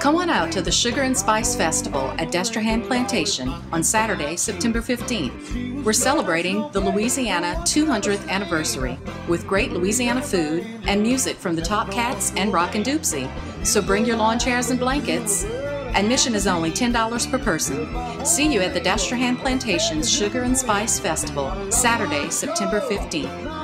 Come on out to the Sugar and Spice Festival at Destrehan Plantation on Saturday, September 15th. We're celebrating the Louisiana 200th anniversary with great Louisiana food and music from the Top Cats and Rockin' Dopsie. So bring your lawn chairs and blankets. Admission is only $10 per person. See you at the Destrehan Plantation's Sugar and Spice Festival, Saturday, September 15th.